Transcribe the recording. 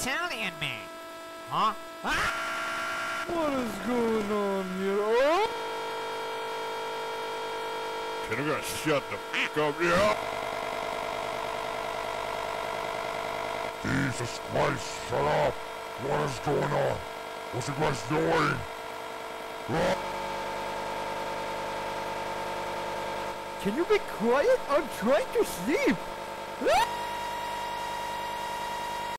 Italian man. Huh? Ah! What is going on here? Oh! Can I shut the fuck up, yeah? Jesus Christ, shut up! What is going on? What's the guys doing? Ah! Can you be quiet? I'm trying to sleep. Ah!